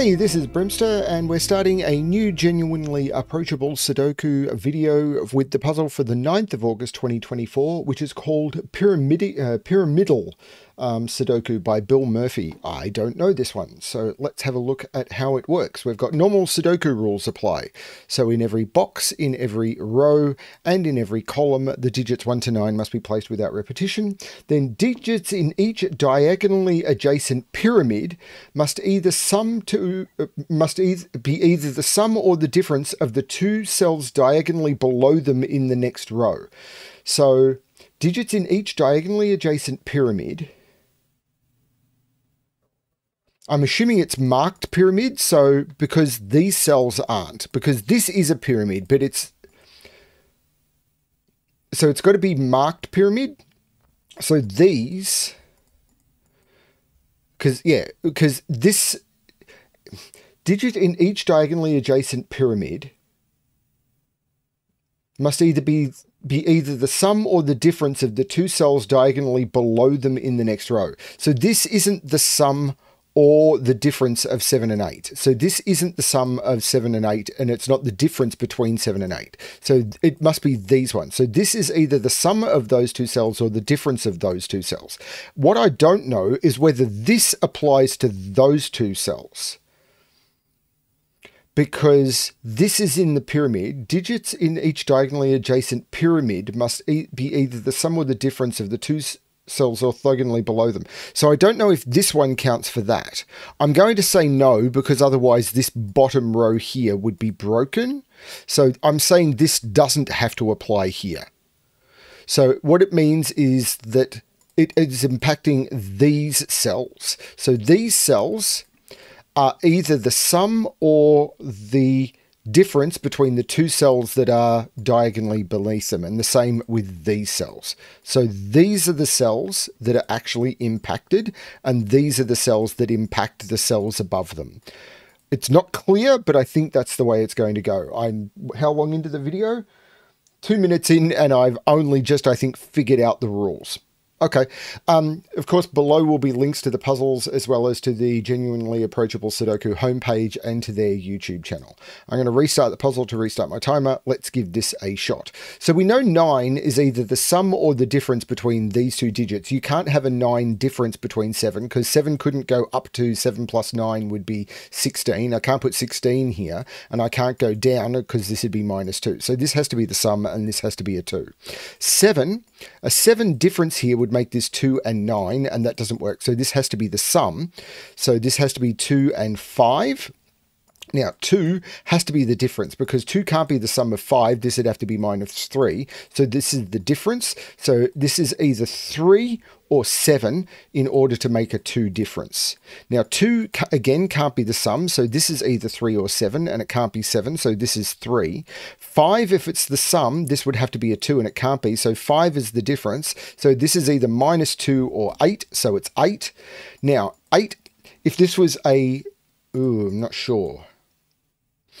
Hey, this is BremSter, and we're starting a new genuinely approachable Sudoku video with the puzzle for the 9th of August 2024, which is called Pyramidi uh, Pyramidal um, Sudoku by Bill Murphy. I don't know this one, so let's have a look at how it works. We've got normal Sudoku rules apply. So in every box, in every row, and in every column, the digits 1 to 9 must be placed without repetition. Then digits in each diagonally adjacent pyramid must either sum to uh, must either be either the sum or the difference of the two cells diagonally below them in the next row. So digits in each diagonally adjacent pyramid I'm assuming it's marked pyramid, so because these cells aren't, because this is a pyramid, but it's so it's got to be marked pyramid. So these, because yeah, because this digit in each diagonally adjacent pyramid must either be be either the sum or the difference of the two cells diagonally below them in the next row. So this isn't the sum or the difference of 7 and 8. So this isn't the sum of 7 and 8, and it's not the difference between 7 and 8. So it must be these ones. So this is either the sum of those two cells or the difference of those two cells. What I don't know is whether this applies to those two cells. Because this is in the pyramid, digits in each diagonally adjacent pyramid must be either the sum or the difference of the two cells orthogonally below them. So I don't know if this one counts for that. I'm going to say no because otherwise this bottom row here would be broken. So I'm saying this doesn't have to apply here. So what it means is that it is impacting these cells. So these cells are either the sum or the difference between the two cells that are diagonally beneath them, and the same with these cells. So these are the cells that are actually impacted, and these are the cells that impact the cells above them. It's not clear, but I think that's the way it's going to go. I'm how long into the video? Two minutes in, and I've only just, I think, figured out the rules. Okay. Um, of course, below will be links to the puzzles as well as to the genuinely approachable Sudoku homepage and to their YouTube channel. I'm going to restart the puzzle to restart my timer. Let's give this a shot. So we know 9 is either the sum or the difference between these two digits. You can't have a 9 difference between 7 because 7 couldn't go up to 7 plus 9 would be 16. I can't put 16 here and I can't go down because this would be minus 2. So this has to be the sum and this has to be a 2. 7, a 7 difference here would make this 2 and 9, and that doesn't work. So this has to be the sum. So this has to be 2 and 5. Now, 2 has to be the difference because 2 can't be the sum of 5. This would have to be minus 3. So this is the difference. So this is either 3 or 7 in order to make a 2 difference. Now 2 again can't be the sum, so this is either 3 or 7, and it can't be 7, so this is 3. 5, if it's the sum, this would have to be a 2, and it can't be, so 5 is the difference. So this is either minus 2 or 8, so it's 8. Now 8, if this was a... Ooh, I'm not sure.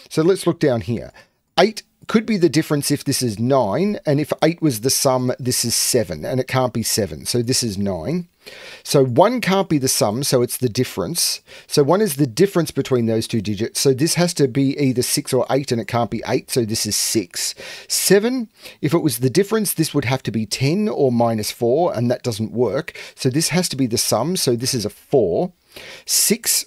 So let's look down here. 8 could be the difference if this is 9, and if 8 was the sum, this is 7, and it can't be 7, so this is 9. So 1 can't be the sum, so it's the difference. So 1 is the difference between those two digits, so this has to be either 6 or 8, and it can't be 8, so this is 6. 7, if it was the difference, this would have to be 10 or minus 4, and that doesn't work. So this has to be the sum, so this is a 4. 6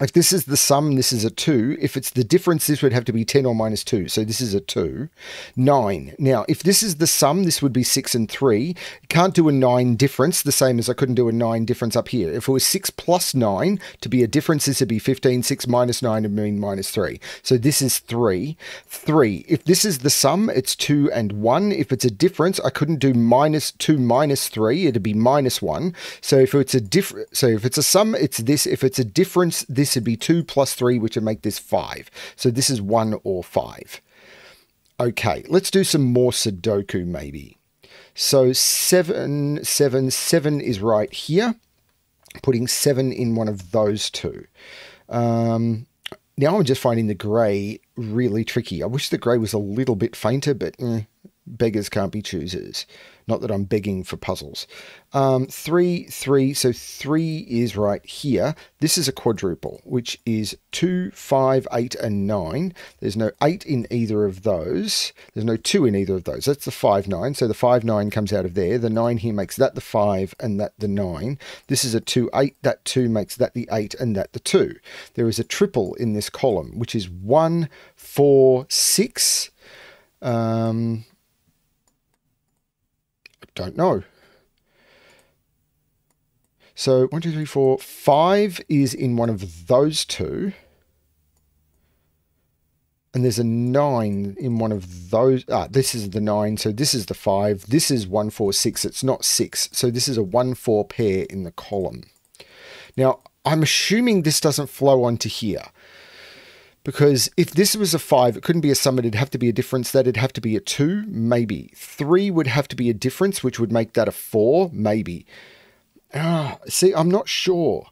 if this is the sum, this is a 2. If it's the difference, this would have to be 10 or minus 2. So this is a 2. 9. Now, if this is the sum, this would be 6 and 3. Can't do a 9 difference, the same as I couldn't do a 9 difference up here. If it was 6 plus 9, to be a difference, this would be 15. 6 minus 9 would mean minus 3. So this is 3. 3. If this is the sum, it's 2 and 1. If it's a difference, I couldn't do minus 2 minus 3. It'd be minus 1. So if it's a difference, so if it's a sum, it's this. If it's a difference, this this would be 2 plus 3, which would make this 5. So this is 1 or 5. Okay, let's do some more Sudoku maybe. So 7, 7, 7 is right here. Putting 7 in one of those two. Um, now I'm just finding the grey really tricky. I wish the grey was a little bit fainter, but eh, Beggars can't be choosers. Not that I'm begging for puzzles. Um, three, three. So three is right here. This is a quadruple, which is two, five, eight, and nine. There's no eight in either of those. There's no two in either of those. That's the five, nine. So the five, nine comes out of there. The nine here makes that the five and that the nine. This is a two, eight. That two makes that the eight and that the two. There is a triple in this column, which is one, four, six. Um, don't know. So one, two, three, four, five is in one of those two. And there's a nine in one of those. Ah, this is the nine. So this is the five. This is one, four, six. It's not six. So this is a one, four pair in the column. Now, I'm assuming this doesn't flow onto here. Because if this was a five, it couldn't be a sum, it'd have to be a difference. That'd have to be a two, maybe. Three would have to be a difference, which would make that a four, maybe. Ah, see, I'm not sure.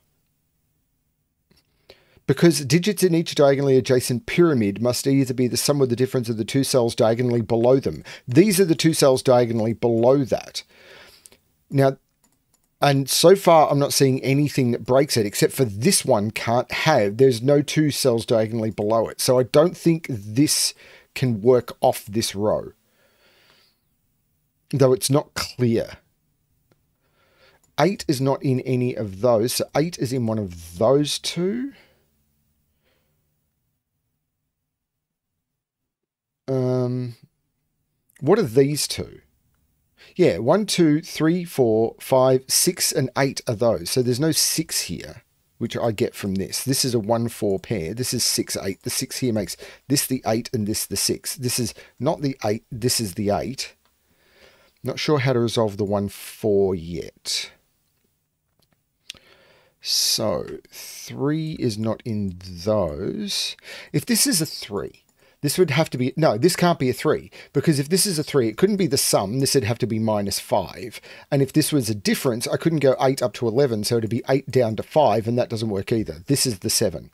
Because digits in each diagonally adjacent pyramid must either be the sum of the difference of the two cells diagonally below them. These are the two cells diagonally below that. Now, and so far, I'm not seeing anything that breaks it, except for this one can't have. There's no two cells diagonally below it. So I don't think this can work off this row. Though it's not clear. 8 is not in any of those. So 8 is in one of those two. Um, what are these two? Yeah, one, two, three, four, five, six, and eight are those. So there's no six here, which I get from this. This is a one, four pair. This is six, eight. The six here makes this the eight and this the six. This is not the eight. This is the eight. Not sure how to resolve the one, four yet. So three is not in those. If this is a three, this would have to be, no, this can't be a 3, because if this is a 3, it couldn't be the sum, this would have to be minus 5. And if this was a difference, I couldn't go 8 up to 11, so it'd be 8 down to 5, and that doesn't work either. This is the 7.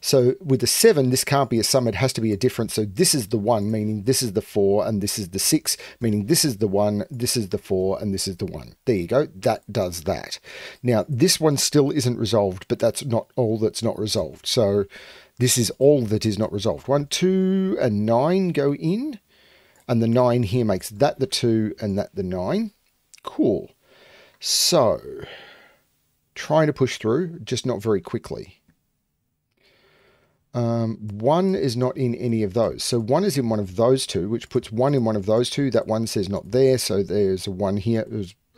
So with the 7, this can't be a sum, it has to be a difference. So this is the 1, meaning this is the 4, and this is the 6, meaning this is the 1, this is the 4, and this is the 1. There you go, that does that. Now, this one still isn't resolved, but that's not all that's not resolved. So this is all that is not resolved. 1, 2, and 9 go in. And the 9 here makes that the 2 and that the 9. Cool. So, trying to push through, just not very quickly. Um, 1 is not in any of those. So 1 is in one of those two, which puts 1 in one of those two. That 1 says not there, so there's a 1 here.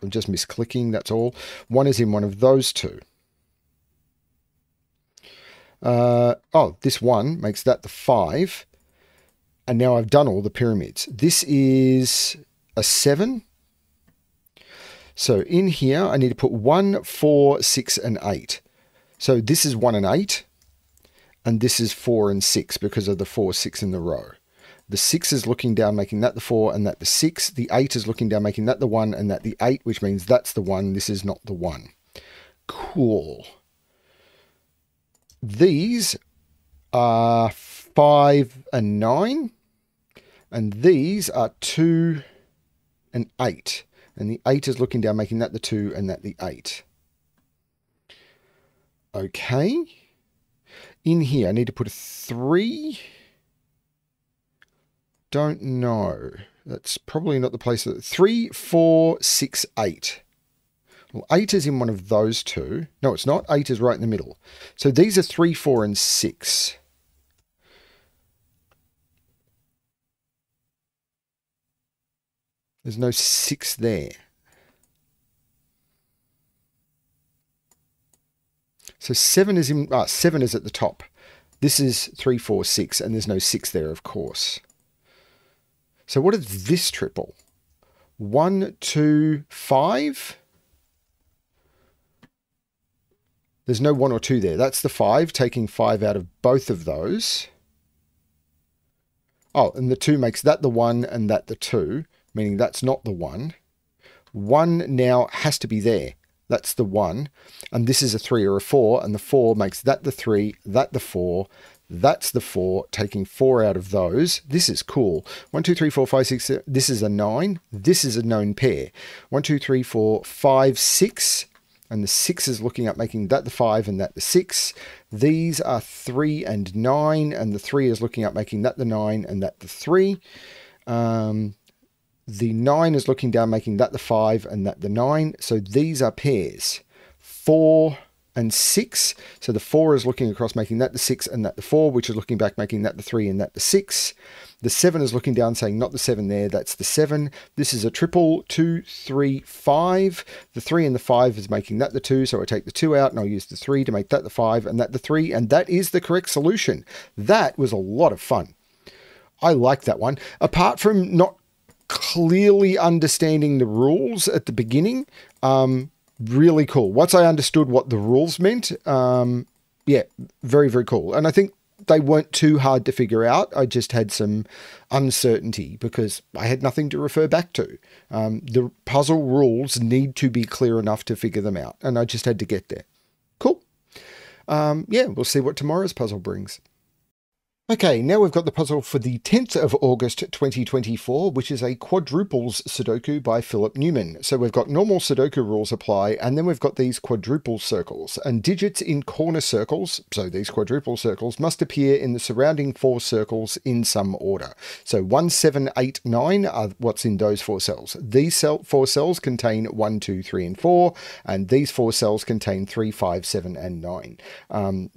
I'm just misclicking, that's all. 1 is in one of those two. Uh, oh, this one makes that the five. And now I've done all the pyramids. This is a seven. So in here, I need to put one, four, six, and eight. So this is one and eight. And this is four and six because of the four, six in the row. The six is looking down, making that the four, and that the six. The eight is looking down, making that the one, and that the eight, which means that's the one. This is not the one. Cool. These are 5 and 9. And these are 2 and 8. And the 8 is looking down, making that the 2 and that the 8. Okay. In here, I need to put a 3. Don't know. That's probably not the place. That, 3, 4, 6, 8. Well, 8 is in one of those two. No, it's not. 8 is right in the middle. So these are 3, 4, and 6. There's no 6 there. So 7 is in ah, 7 is at the top. This is 3, 4, 6, and there's no 6 there, of course. So what is this triple? 1, 2, 5? There's no one or two there. That's the five, taking five out of both of those. Oh, and the two makes that the one and that the two, meaning that's not the one. One now has to be there. That's the one. And this is a three or a four, and the four makes that the three, that the four, That's the 4, taking 4 out of those. This is cool. 1, 2, 3, 4, 5, 6, this is a 9. This is a known pair. 1, 2, 3, 4, 5, 6 and the 6 is looking up making that the 5 and that the 6. These are 3 and 9, and the 3 is looking up making that the 9 and that the 3. Um, the 9 is looking down making that the 5 and that the 9. So these are pairs. 4 and 6. So the 4 is looking across making that the 6 and that the 4, which is looking back making that the 3 and that the 6. The 7 is looking down, saying not the 7 there, that's the 7. This is a triple, 2, 3, 5. The 3 and the 5 is making that the 2, so I take the 2 out and I'll use the 3 to make that the 5 and that the 3, and that is the correct solution. That was a lot of fun. I like that one. Apart from not clearly understanding the rules at the beginning, um, really cool. Once I understood what the rules meant, um, yeah, very, very cool. And I think they weren't too hard to figure out. I just had some uncertainty because I had nothing to refer back to. Um, the puzzle rules need to be clear enough to figure them out, and I just had to get there. Cool. Um, yeah, we'll see what tomorrow's puzzle brings. Okay, now we've got the puzzle for the 10th of August 2024, which is a quadruples Sudoku by Philip Newman. So we've got normal Sudoku rules apply, and then we've got these quadruple circles. And digits in corner circles, so these quadruple circles, must appear in the surrounding four circles in some order. So 1, 7, 8, 9 are what's in those four cells. These cell, four cells contain 1, 2, 3, and 4, and these four cells contain 3, 5, 7, and 9. Um,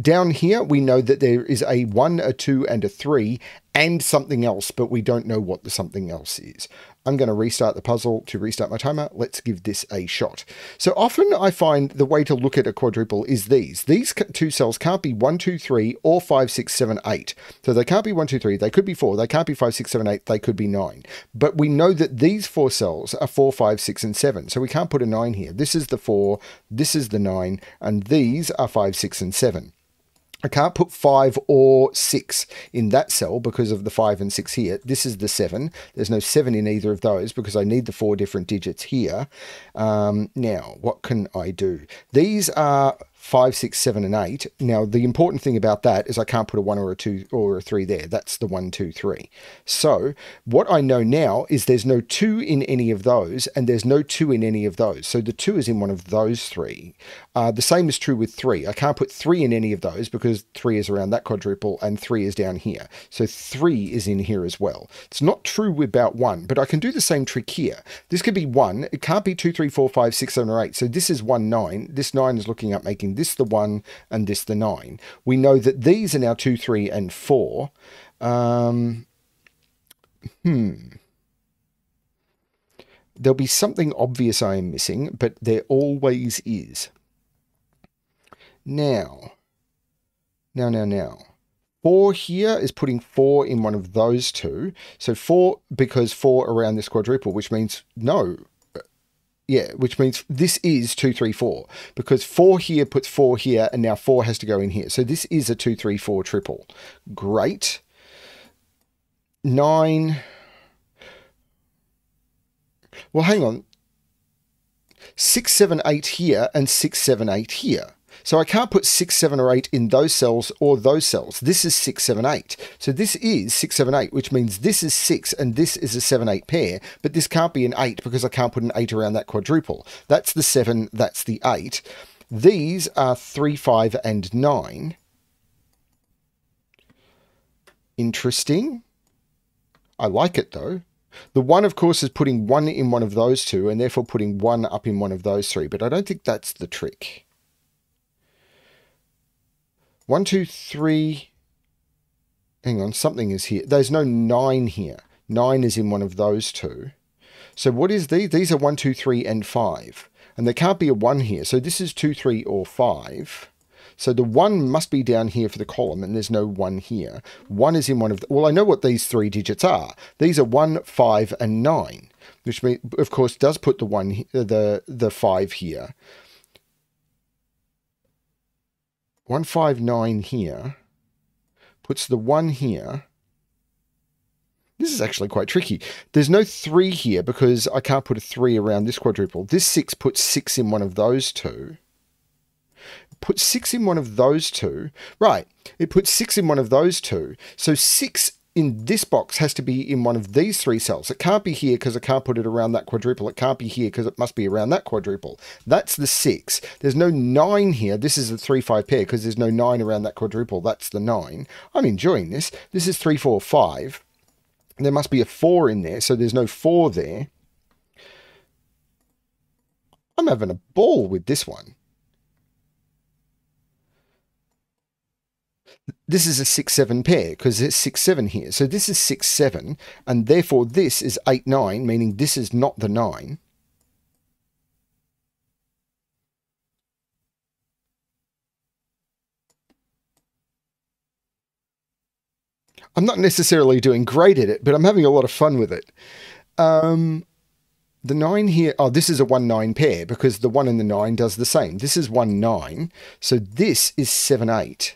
down here, we know that there is a 1, a 2, and a 3, and something else, but we don't know what the something else is. I'm going to restart the puzzle to restart my timer. Let's give this a shot. So often I find the way to look at a quadruple is these. These two cells can't be 1, 2, 3, or 5, 6, 7, 8. So they can't be 1, 2, 3. They could be 4. They can't be 5, 6, 7, 8. They could be 9. But we know that these four cells are 4, 5, 6, and 7. So we can't put a 9 here. This is the 4, this is the 9, and these are 5, 6, and 7. I can't put 5 or 6 in that cell because of the 5 and 6 here. This is the 7. There's no 7 in either of those because I need the four different digits here. Um, now, what can I do? These are five, six, seven, and eight. Now, the important thing about that is I can't put a one or a two or a three there. That's the one, two, three. So what I know now is there's no two in any of those, and there's no two in any of those. So the two is in one of those three. Uh, the same is true with three. I can't put three in any of those because three is around that quadruple and three is down here. So three is in here as well. It's not true about one, but I can do the same trick here. This could be one. It can't be two, three, four, five, six, seven, or eight. So this is one, nine. This nine is looking up making this the 1 and this the 9. We know that these are now 2, 3, and 4. Um, hmm. There'll be something obvious I am missing, but there always is. Now, now, now, now. 4 here is putting 4 in one of those two. So 4, because 4 around this quadruple, which means no, yeah, which means this is 234 because 4 here puts 4 here and now 4 has to go in here. So this is a 234 triple. Great. 9. Well, hang on. 678 here and 678 here. So I can't put 6, 7, or 8 in those cells or those cells. This is 6, 7, 8. So this is 6, 7, 8, which means this is 6 and this is a 7, 8 pair, but this can't be an 8 because I can't put an 8 around that quadruple. That's the 7, that's the 8. These are 3, 5, and 9. Interesting. I like it though. The one, of course, is putting one in one of those two and therefore putting one up in one of those three, but I don't think that's the trick. One, two, three. Hang on, something is here. There's no nine here. Nine is in one of those two. So what is these? These are one, two, three, and five. And there can't be a one here. So this is two, three, or five. So the one must be down here for the column, and there's no one here. One is in one of the, well, I know what these three digits are. These are one, five, and nine, which of course does put the one, the the five here. 159 here puts the 1 here. This is actually quite tricky. There's no 3 here because I can't put a 3 around this quadruple. This 6 puts 6 in one of those two. Put 6 in one of those two. Right, it puts 6 in one of those two. So 6 in this box has to be in one of these three cells. It can't be here because I can't put it around that quadruple. It can't be here because it must be around that quadruple. That's the six. There's no nine here. This is a three, five pair because there's no nine around that quadruple. That's the nine. I'm enjoying this. This is three, four, five. There must be a four in there, so there's no four there. I'm having a ball with this one. This is a 6-7 pair because it's 6-7 here. So this is 6-7 and therefore this is 8-9 meaning this is not the 9. I'm not necessarily doing great at it, but I'm having a lot of fun with it. Um, the 9 here, oh, this is a 1-9 pair because the 1 and the 9 does the same. This is 1-9, so this is 7-8.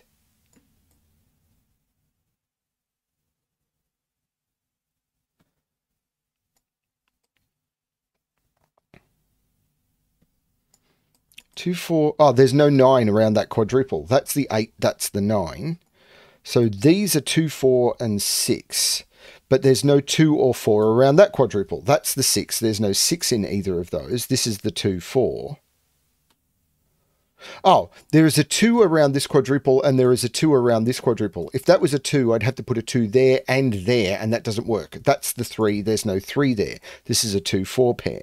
Two, four. Oh, there's no nine around that quadruple. That's the eight. That's the nine. So these are two, four, and six. But there's no two or four around that quadruple. That's the six. There's no six in either of those. This is the two, four. Oh, there is a two around this quadruple and there is a two around this quadruple. If that was a two, I'd have to put a two there and there, and that doesn't work. That's the three. There's no three there. This is a two, four pair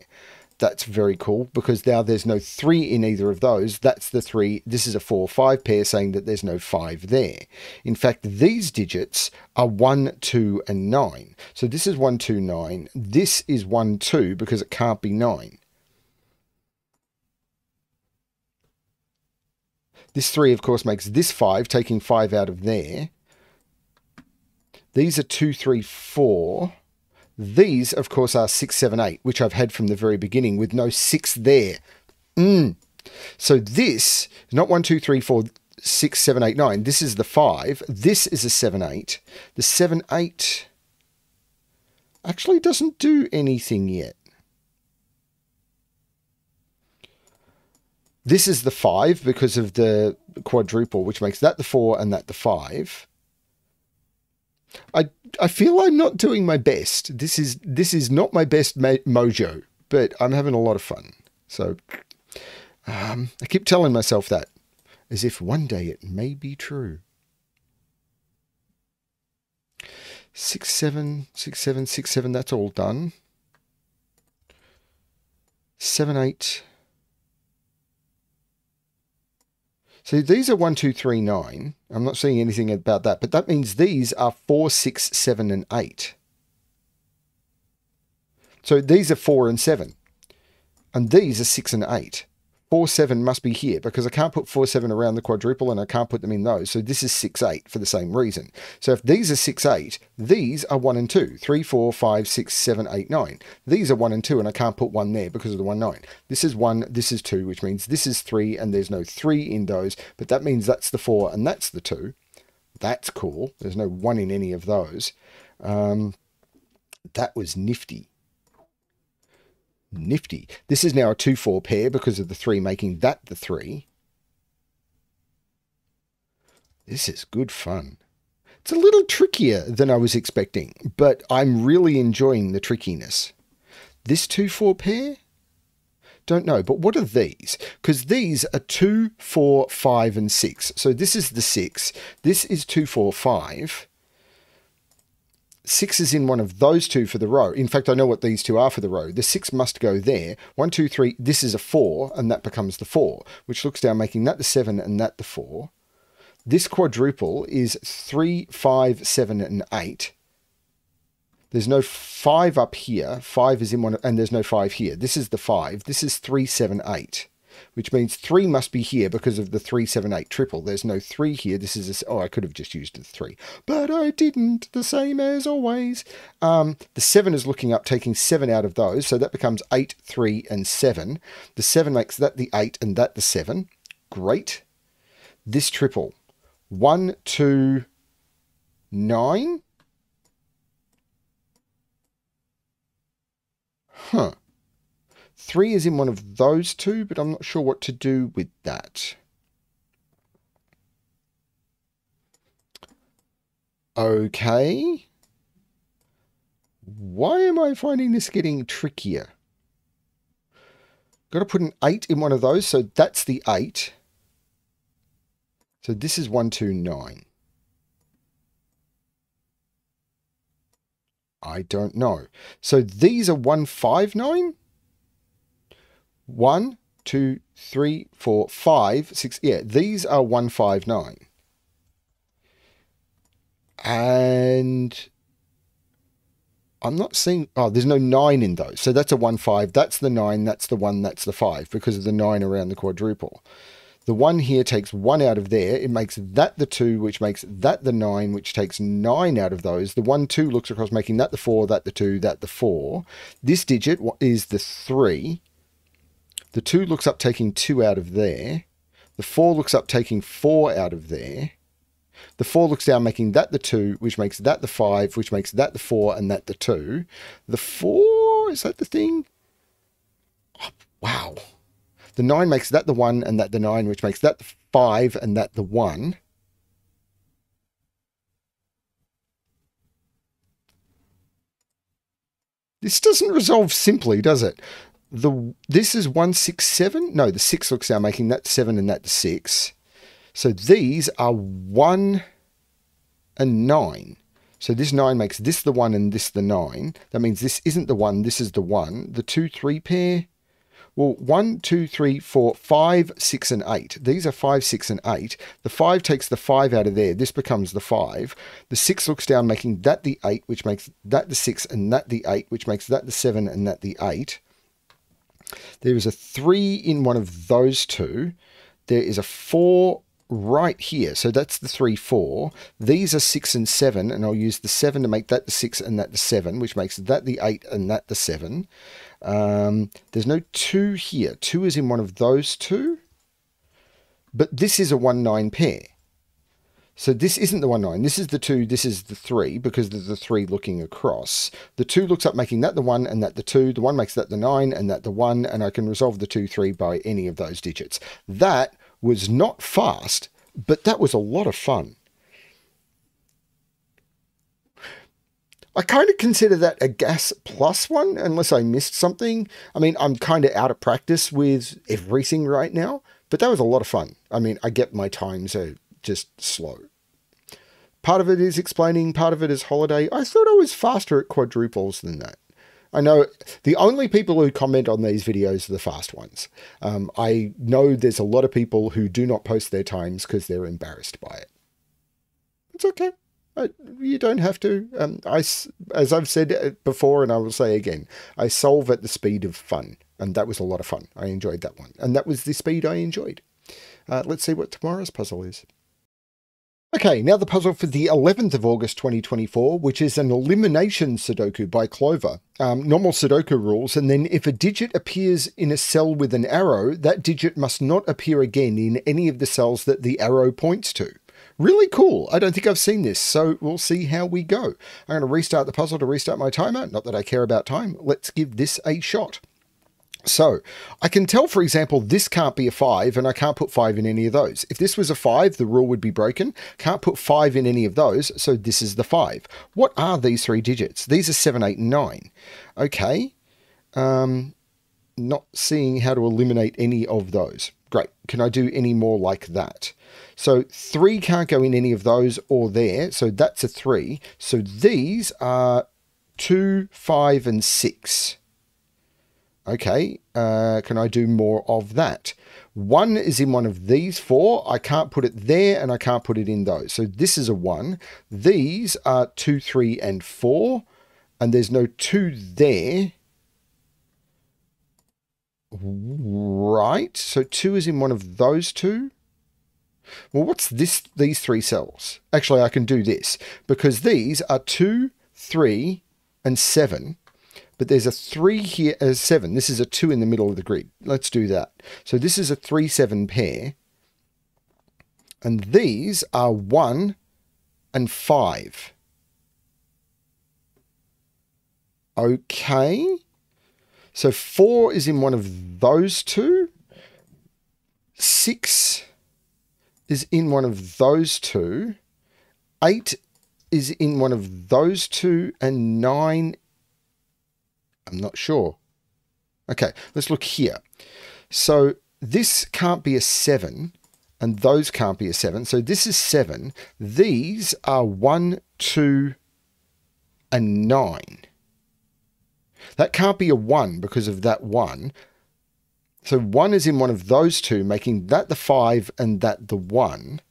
that's very cool because now there's no three in either of those. That's the three. This is a four five pair saying that there's no five there. In fact, these digits are one, two, and nine. So this is one, two, nine. This is one, two because it can't be nine. This three, of course, makes this five, taking five out of there. These are two, three, four. These, of course, are 678, which I've had from the very beginning with no 6 there. Mm. So this is not 1, 2, 3, 4, 6, 7, 8, 9. This is the 5. This is a 7, 8. The 7, 8 actually doesn't do anything yet. This is the 5 because of the quadruple, which makes that the 4 and that the 5. I I feel I'm not doing my best. This is this is not my best mojo, but I'm having a lot of fun. So um, I keep telling myself that, as if one day it may be true. Six seven six seven six seven. That's all done. Seven eight. So these are 1, 2, 3, 9. I'm not seeing anything about that, but that means these are 4, 6, 7, and 8. So these are 4 and 7. And these are 6 and 8. 4, 7 must be here because I can't put 4, 7 around the quadruple and I can't put them in those. So this is 6, 8 for the same reason. So if these are 6, 8, these are 1 and 2. 3, 4, 5, 6, 7, 8, 9. These are 1 and 2 and I can't put 1 there because of the 1, 9. This is 1, this is 2, which means this is 3 and there's no 3 in those. But that means that's the 4 and that's the 2. That's cool. There's no 1 in any of those. Um, that was nifty. Nifty. This is now a 2-4 pair because of the 3 making that the 3. This is good fun. It's a little trickier than I was expecting, but I'm really enjoying the trickiness. This 2-4 pair? Don't know, but what are these? Because these are 2, 4, 5, and 6. So this is the 6. This is 2, 4, 5 six is in one of those two for the row. In fact, I know what these two are for the row. The six must go there. One, two, three. This is a four, and that becomes the four, which looks down, making that the seven and that the four. This quadruple is three, five, seven, and eight. There's no five up here. Five is in one, and there's no five here. This is the five. This is three, seven, eight which means 3 must be here because of the 378 triple. There's no 3 here. This is a, oh, I could have just used the 3, but I didn't. The same as always. Um, the 7 is looking up, taking 7 out of those, so that becomes 8, 3, and 7. The 7 makes that the 8 and that the 7. Great. This triple. 1, 2, 9? Huh. Three is in one of those two, but I'm not sure what to do with that. Okay. Why am I finding this getting trickier? Got to put an 8 in one of those, so that's the 8. So this is 129. I don't know. So these are 159? 1, 2, 3, 4, 5, 6. Yeah, these are 159. And I'm not seeing. Oh, there's no nine in those. So that's a one five. That's the nine. That's the one. That's the five because of the nine around the quadruple. The one here takes one out of there. It makes that the two, which makes that the nine, which takes nine out of those. The one, two looks across, making that the four, that the two, that the four. This digit is the three. The two looks up taking two out of there. The four looks up taking four out of there. The 4 looks down, making that the 2, which makes that the 5, which makes that the 4, and that the 2. The 4, is that the thing? Oh, wow. The 9 makes that the 1, and that the 9, which makes that the 5, and that the 1. This doesn't resolve simply, does it? The This is 167? No, the 6 looks down, making that 7 and that 6. So these are 1 and 9. So this 9 makes this the 1 and this the 9. That means this isn't the 1, this is the 1. The 2, 3 pair, well, 1, 2, 3, 4, 5, 6, and 8. These are 5, 6, and 8. The 5 takes the 5 out of there. This becomes the 5. The 6 looks down, making that the 8, which makes that the 6, and that the 8, which makes that the 7, and that the 8. There is a 3 in one of those two. There is a 4 right here. So that's the 3, 4. These are 6 and 7, and I'll use the 7 to make that the 6 and that the 7, which makes that the 8 and that the 7. Um, there's no 2 here. 2 is in one of those two. But this is a 1, 9 pair. So this isn't the 1, 9. This is the 2, this is the 3, because there's the 3 looking across. The 2 looks up making that the 1 and that the 2. The 1 makes that the 9 and that the 1, and I can resolve the 2, 3 by any of those digits. That was not fast, but that was a lot of fun. I kind of consider that a gas plus one, unless I missed something. I mean, I'm kind of out of practice with everything right now, but that was a lot of fun. I mean, I get my times are just slow. Part of it is explaining, part of it is holiday. I thought I was faster at quadruples than that. I know the only people who comment on these videos are the fast ones. Um, I know there's a lot of people who do not post their times because they're embarrassed by it. It's okay. I, you don't have to. Um, I, as I've said uh, before, and I will say again, I solve at the speed of fun, and that was a lot of fun. I enjoyed that one, and that was the speed I enjoyed. Uh, let's see what tomorrow's puzzle is. Okay, now the puzzle for the 11th of August 2024, which is an elimination Sudoku by Clover. Um, normal Sudoku rules, and then if a digit appears in a cell with an arrow, that digit must not appear again in any of the cells that the arrow points to. Really cool. I don't think I've seen this, so we'll see how we go. I'm going to restart the puzzle to restart my timer. Not that I care about time. Let's give this a shot. So I can tell, for example, this can't be a 5 and I can't put 5 in any of those. If this was a 5, the rule would be broken. Can't put 5 in any of those, so this is the 5. What are these three digits? These are 7, 8, and 9. Okay. Um, not seeing how to eliminate any of those. Great. Can I do any more like that? So 3 can't go in any of those or there, so that's a 3. So these are 2, 5, and 6. Okay, uh, can I do more of that? One is in one of these four. I can't put it there and I can't put it in those. So this is a one. These are two, three, and four. And there's no two there. Right. So two is in one of those two. Well, what's this? These three cells. Actually, I can do this because these are two, three, and seven but there's a 3 here, a 7. This is a 2 in the middle of the grid. Let's do that. So this is a 3-7 pair. And these are 1 and 5. Okay. So 4 is in one of those two. 6 is in one of those two. 8 is in one of those two and 9. I'm not sure. Okay, let's look here. So this can't be a 7 and those can't be a 7. So this is 7. These are 1, 2, and 9. That can't be a 1 because of that 1. So 1 is in one of those two, making that the 5 and that the 1.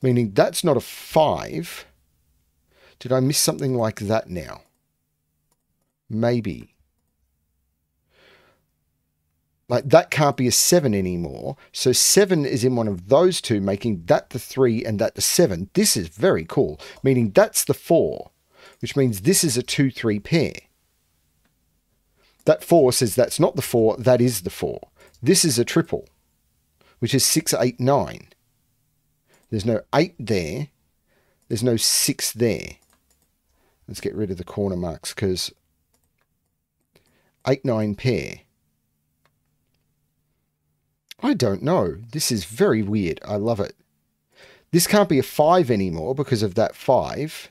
Meaning that's not a 5. Did I miss something like that now? Maybe. Like that can't be a 7 anymore. So 7 is in one of those two, making that the 3 and that the 7. This is very cool, meaning that's the 4, which means this is a 2-3 pair. That 4 says that's not the 4, that is the 4. This is a triple, which is six, eight, nine. There's no 8 there. There's no 6 there. Let's get rid of the corner marks because 8, 9 pair. I don't know. This is very weird. I love it. This can't be a 5 anymore because of that 5.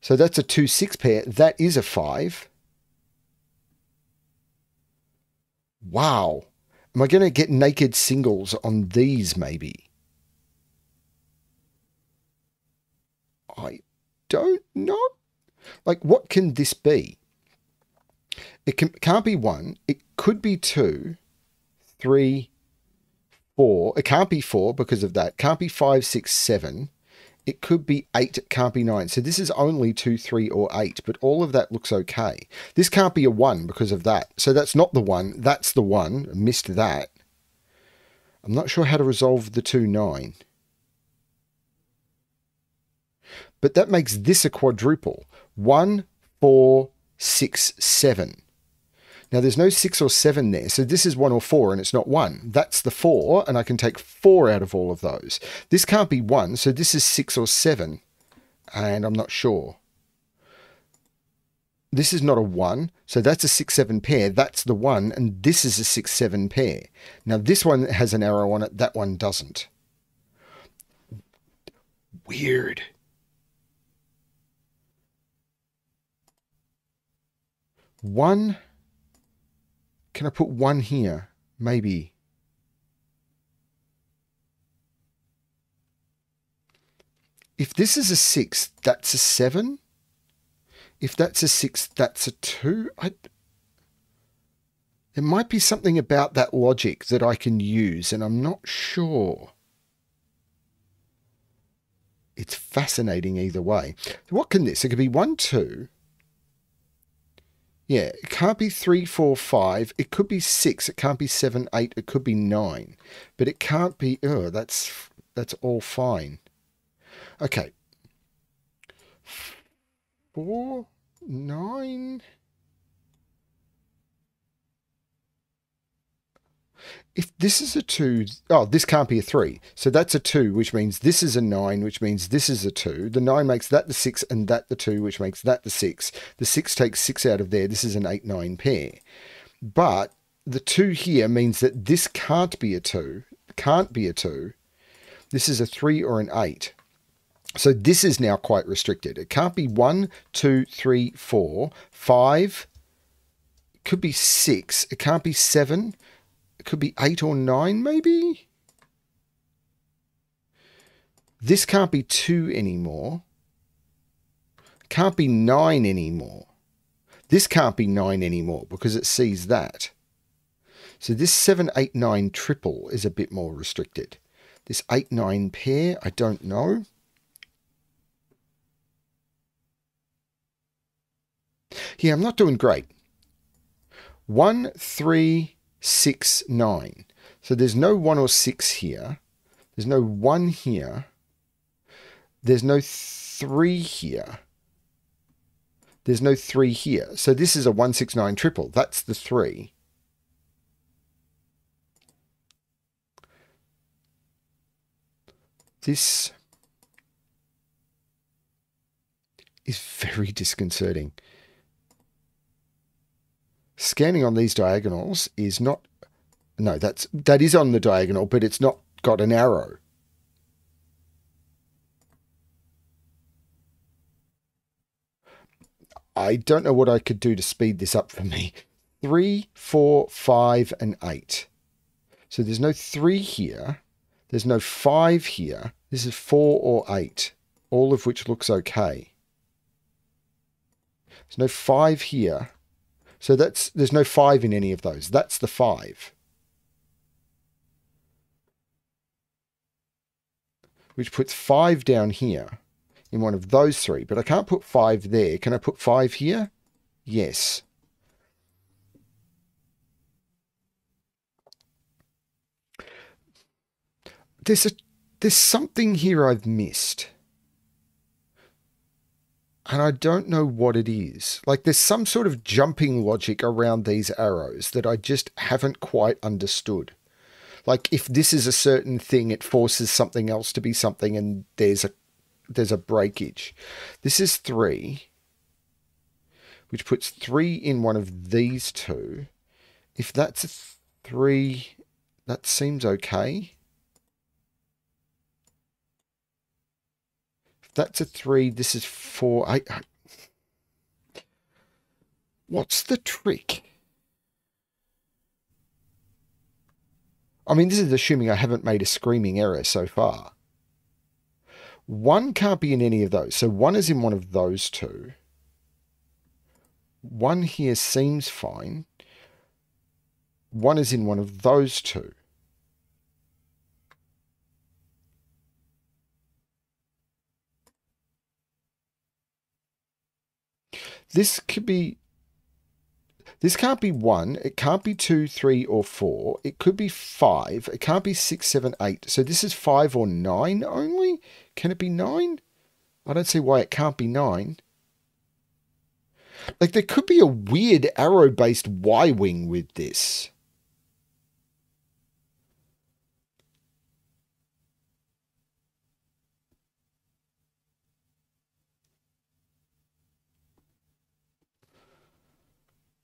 So that's a 2-6 pair. That is a 5. Wow. Am I going to get naked singles on these maybe? I don't know. Like, what can this be? It can, can't be one. It could be two, three, four. It can't be four because of that. Can't be five, six, seven. It could be eight. It can't be nine. So this is only two, three, or eight. But all of that looks okay. This can't be a one because of that. So that's not the one. That's the one. I missed that. I'm not sure how to resolve the two, nine. But that makes this a quadruple. One, four, six, seven. Now there's no six or seven there, so this is one or four and it's not one. That's the four, and I can take four out of all of those. This can't be one, so this is six or seven, and I'm not sure. This is not a one, so that's a six, seven pair. That's the one, and this is a six, seven pair. Now this one has an arrow on it, that one doesn't. Weird. One can I put one here? Maybe. If this is a 6, that's a 7. If that's a 6, that's a 2. I, there might be something about that logic that I can use, and I'm not sure. It's fascinating either way. What can this? It could be 1, 2. Yeah, it can't be three, four, five. It could be six. It can't be seven, eight. It could be nine, but it can't be. Oh, that's that's all fine. Okay. Four, nine. If this is a 2, oh, this can't be a 3. So that's a 2, which means this is a 9, which means this is a 2. The 9 makes that the 6 and that the 2, which makes that the 6. The 6 takes 6 out of there. This is an 8, 9 pair. But the 2 here means that this can't be a 2. Can't be a 2. This is a 3 or an 8. So this is now quite restricted. It can't be 1, 2, 3, 4, 5. It could be 6. It can't be 7 it could be eight or nine maybe? This can't be two anymore. Can't be nine anymore. This can't be nine anymore because it sees that. So this 789 triple is a bit more restricted. This eight, nine pair, I don't know. Yeah, I'm not doing great. One, three, 6, 9. So there's no 1 or 6 here. There's no 1 here. There's no 3 here. There's no 3 here. So this is a 169 triple. That's the 3. This is very disconcerting. Scanning on these diagonals is not, no, that's, that is on the diagonal, but it's not got an arrow. I don't know what I could do to speed this up for me. Three, four, five, and eight. So there's no three here. There's no five here. This is four or eight, all of which looks okay. There's no five here. So that's there's no five in any of those. That's the five. Which puts five down here in one of those three. But I can't put five there. Can I put five here? Yes. There's a there's something here I've missed. And I don't know what it is. Like there's some sort of jumping logic around these arrows that I just haven't quite understood. Like if this is a certain thing, it forces something else to be something and there's a there's a breakage. This is three, which puts three in one of these two. If that's a three, that seems okay. If that's a three, this is four. I, I, what's the trick? I mean, this is assuming I haven't made a screaming error so far. One can't be in any of those. So one is in one of those two. One here seems fine. One is in one of those two. This could be this can't be one. It can't be two, three, or four. It could be five. It can't be six, seven, eight. So this is five or nine only? Can it be nine? I don't see why it can't be nine. Like there could be a weird arrow based Y wing with this.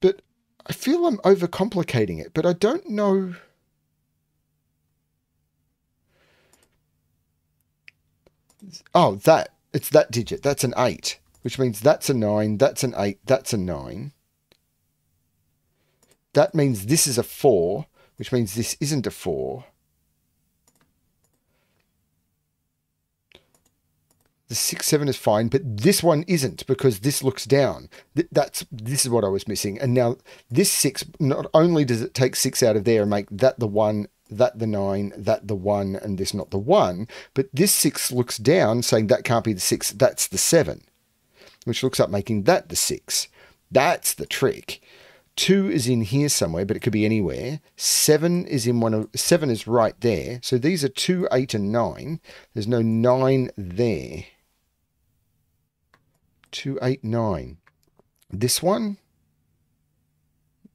But I feel I'm overcomplicating it, but I don't know. Oh, that. It's that digit. That's an 8, which means that's a 9, that's an 8, that's a 9. That means this is a 4, which means this isn't a 4. The six seven is fine, but this one isn't because this looks down. That's this is what I was missing. And now this six not only does it take six out of there and make that the one, that the nine, that the one, and this not the one, but this six looks down, saying that can't be the six. That's the seven, which looks up making that the six. That's the trick. Two is in here somewhere, but it could be anywhere. Seven is in one of seven is right there. So these are two, eight, and nine. There's no nine there. 289. This one?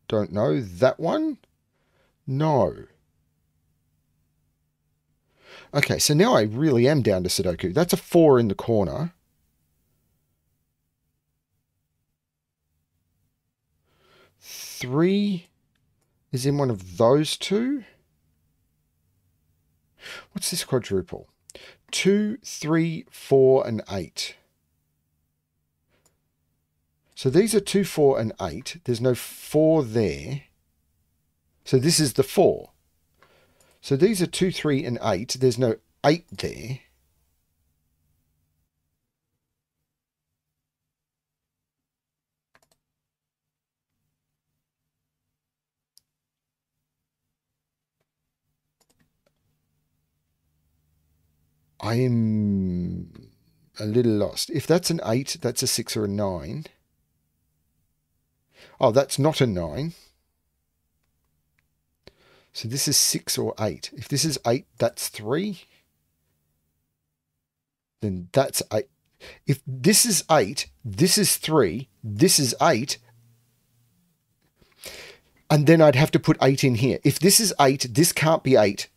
Don't know. That one? No. Okay, so now I really am down to Sudoku. That's a 4 in the corner. Three is in one of those two. What's this quadruple? Two, three, four, and eight. So these are 2, 4, and 8. There's no 4 there. So this is the 4. So these are 2, 3, and 8. There's no 8 there. I am a little lost. If that's an 8, that's a 6 or a 9. Oh, that's not a 9. So this is 6 or 8. If this is 8, that's 3. Then that's 8. If this is 8, this is 3, this is 8, and then I'd have to put 8 in here. If this is 8, this can't be 8.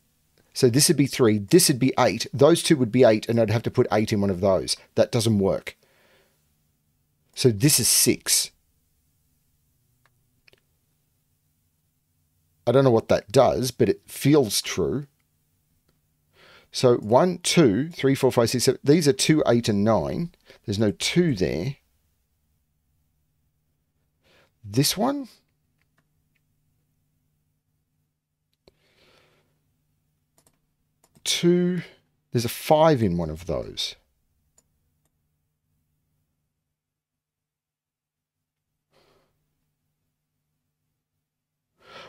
So this would be 3, this would be 8. Those two would be 8, and I'd have to put 8 in one of those. That doesn't work. So this is 6. I don't know what that does, but it feels true. So 1, 2, 3, 4, 5, 6, 7. These are 2, 8, and 9. There's no 2 there. this one? Two, there's a five in one of those.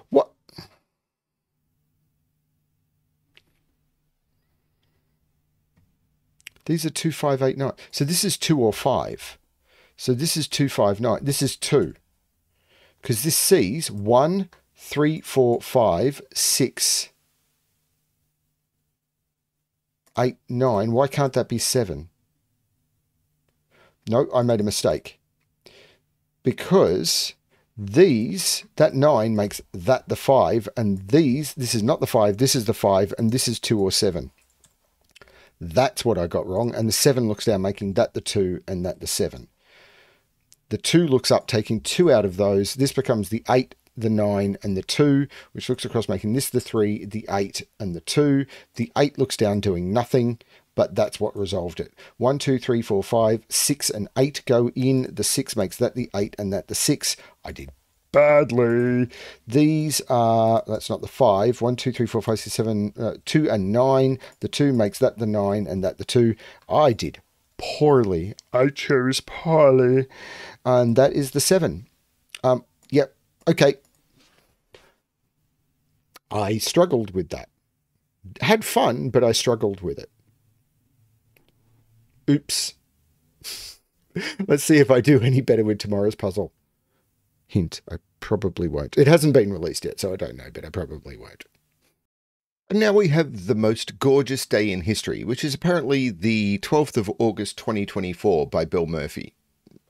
What? These are 2589. So this is 2 or 5. So this is 259. This is 2. Because this sees 1, 3, 4, 5, 6, 8, 9. Why can't that be 7? No, I made a mistake. Because these, that 9 makes that the 5, and these, this is not the 5, this is the 5, and this is 2 or 7. That's what I got wrong. And the 7 looks down, making that the 2 and that the 7. The 2 looks up, taking 2 out of those. This becomes the 8, the 9, and the 2, which looks across, making this the 3, the 8, and the 2. The 8 looks down, doing nothing, but that's what resolved it. 1, 2, 3, 4, 5, 6, and 8 go in. The 6 makes that the 8 and that the 6. I did badly. These are, that's not the 5, 1, 2, 3, 4, 5, 6, 7, uh, 2 and 9. The 2 makes that the 9 and that the 2. I did poorly. I chose poorly. And that is the 7. Um, yep, okay. I struggled with that. Had fun, but I struggled with it. Oops. Let's see if I do any better with tomorrow's puzzle. Hint, I probably won't. It hasn't been released yet, so I don't know, but I probably won't. And now we have the most gorgeous day in history, which is apparently the 12th of August 2024 by Bill Murphy.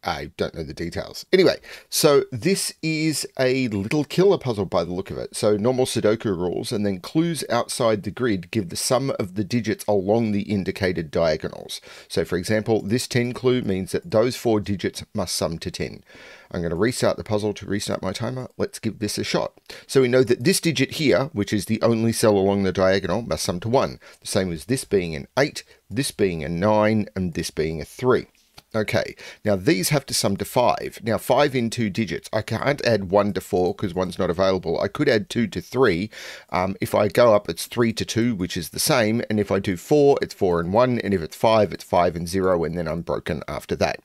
I don't know the details. Anyway, so this is a little killer puzzle by the look of it. So normal Sudoku rules and then clues outside the grid give the sum of the digits along the indicated diagonals. So for example, this 10 clue means that those four digits must sum to 10. I'm going to restart the puzzle to restart my timer. Let's give this a shot. So we know that this digit here, which is the only cell along the diagonal, must sum to 1. The same as this being an 8, this being a 9, and this being a 3. Okay, now these have to sum to 5. Now 5 in two digits. I can't add 1 to 4 because 1's not available. I could add 2 to 3. Um, if I go up, it's 3 to 2, which is the same. And if I do 4, it's 4 and 1. And if it's 5, it's 5 and 0. And then I'm broken after that.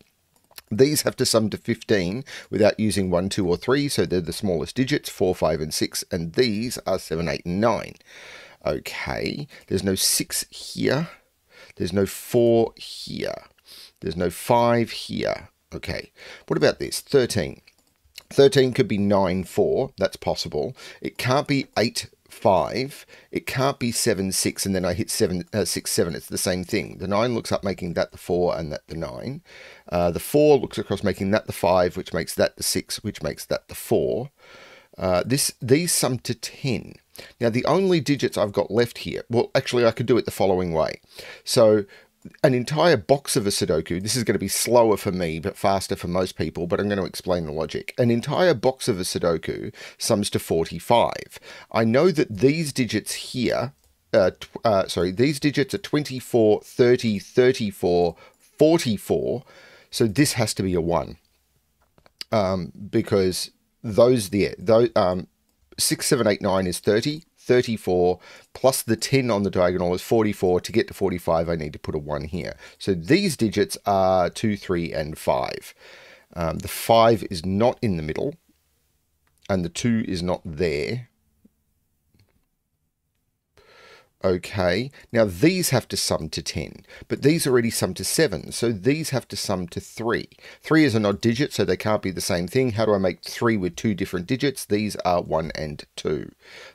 These have to sum to 15 without using 1, 2, or 3, so they're the smallest digits, 4, 5, and 6, and these are 7, 8, and 9. Okay, there's no 6 here. There's no 4 here. There's no 5 here. Okay, what about this? 13. 13 could be 9, 4. That's possible. It can't be 8, 5. It can't be 7, 6, and then I hit 7, uh, 6, 7. It's the same thing. The 9 looks up making that the 4 and that the 9. Uh, the 4 looks across making that the 5, which makes that the 6, which makes that the 4. Uh, this These sum to 10. Now, the only digits I've got left here, well, actually, I could do it the following way. So an entire box of a Sudoku, this is going to be slower for me, but faster for most people, but I'm going to explain the logic. An entire box of a Sudoku sums to 45. I know that these digits here, uh, uh, sorry, these digits are 24, 30, 34, 44, so this has to be a 1. Um, because those there, those, um, 6, 7, 8, 9 is 30, 34 plus the 10 on the diagonal is 44. To get to 45, I need to put a 1 here. So these digits are 2, 3, and 5. Um, the 5 is not in the middle, and the 2 is not there. Okay, now these have to sum to 10, but these already sum to 7, so these have to sum to 3. 3 is an odd digit, so they can't be the same thing. How do I make 3 with two different digits? These are 1 and 2.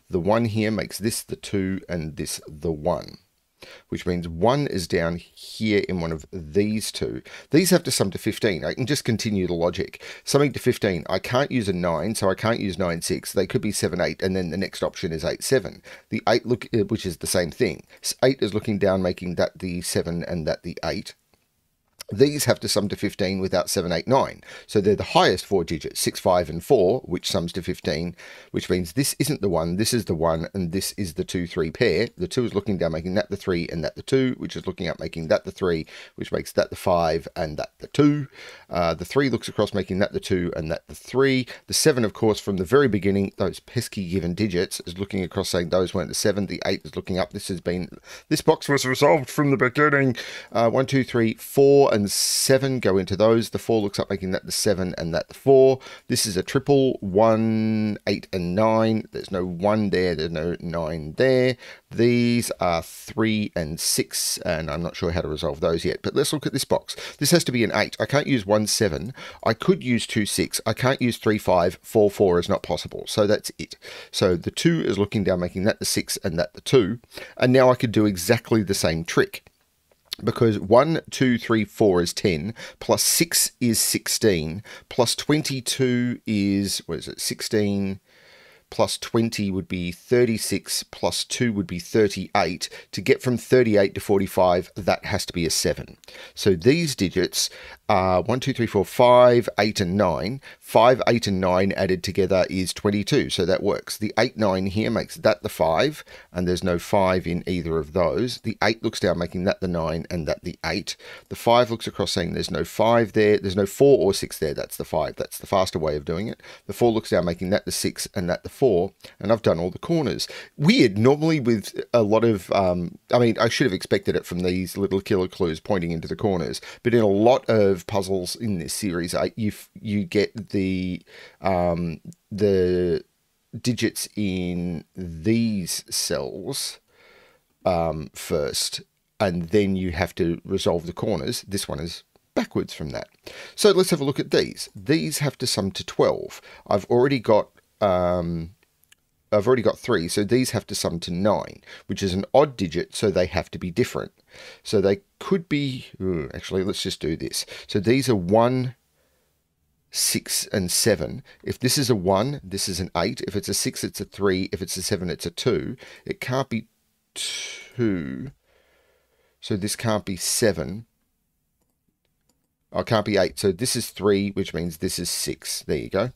The 1 here makes this the 2 and this the 1 which means 1 is down here in one of these two. These have to sum to 15. I can just continue the logic. Summing to 15, I can't use a 9, so I can't use 9, 6. They could be 7, 8, and then the next option is 8, 7. The 8, look, uh, which is the same thing. 8 is looking down, making that the 7 and that the 8. These have to sum to 15 without 7, 8, 9. So they're the highest four digits, 6, 5, and 4, which sums to 15, which means this isn't the 1, this is the 1, and this is the 2, 3 pair. The 2 is looking down, making that the 3, and that the 2, which is looking up, making that the 3, which makes that the 5, and that the 2. Uh, the 3 looks across, making that the 2, and that the 3. The 7, of course, from the very beginning, those pesky given digits, is looking across, saying those weren't the 7. The 8 is looking up. This has been, this box was resolved from the beginning. Uh, 1, 2, 3, 4, and 7 go into those. The 4 looks up making that the 7 and that the 4. This is a triple 1, 8 and 9. There's no 1 there, there's no 9 there. These are 3 and 6 and I'm not sure how to resolve those yet. But let's look at this box. This has to be an 8. I can't use 1 7. I could use 2 6. I can't use 3 5. 4 4 is not possible. So that's it. So the 2 is looking down making that the 6 and that the 2. And now I could do exactly the same trick because 1, 2, 3, 4 is 10, plus 6 is 16, plus 22 is, what is it, 16, plus 20 would be 36, plus 2 would be 38. To get from 38 to 45, that has to be a 7. So these digits are 1, 2, 3, 4, 5, 8, and 9. 5, 8, and 9 added together is 22, so that works. The 8, 9 here makes that the 5, and there's no 5 in either of those. The 8 looks down, making that the 9, and that the 8. The 5 looks across, saying there's no 5 there. There's no 4 or 6 there, that's the 5. That's the faster way of doing it. The 4 looks down, making that the 6, and that the 4, and I've done all the corners. Weird, normally with a lot of, um, I mean, I should have expected it from these little killer clues pointing into the corners, but in a lot of puzzles in this series, I, you you get the um, the digits in these cells um, first, and then you have to resolve the corners. This one is backwards from that. So let's have a look at these. These have to sum to 12. I've already got um, I've already got three, so these have to sum to nine, which is an odd digit, so they have to be different. So they could be, ooh, actually, let's just do this. So these are one, six, and seven. If this is a one, this is an eight. If it's a six, it's a three. If it's a seven, it's a two. It can't be two. So this can't be seven. Oh, it can't be eight. So this is three, which means this is six. There you go.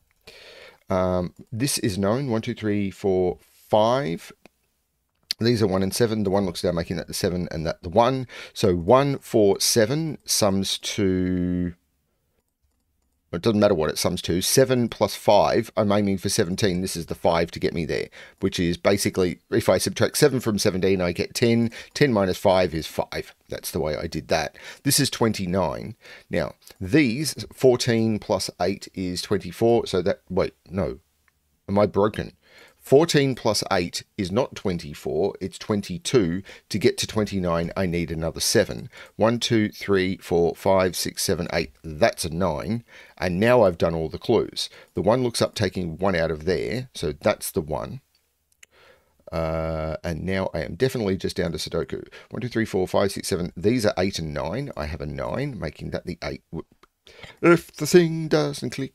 Um, this is known. One, two, three, four, five. These are 1 and 7. The 1 looks down, making that the 7 and that the 1. So 1, 4, 7 sums to... It doesn't matter what it sums to. 7 plus 5, I'm aiming for 17. This is the 5 to get me there, which is basically, if I subtract 7 from 17, I get 10. 10 minus 5 is 5. That's the way I did that. This is 29. Now, these, 14 plus 8 is 24. So that, wait, no. Am I broken? 14 plus 8 is not 24, it's 22. To get to 29, I need another 7. 1, 2, 3, 4, 5, 6, 7, 8. That's a 9. And now I've done all the clues. The 1 looks up taking 1 out of there, so that's the 1. Uh, and now I am definitely just down to Sudoku. 1, 2, 3, 4, 5, 6, 7. These are 8 and 9. I have a 9, making that the 8. If the thing doesn't click,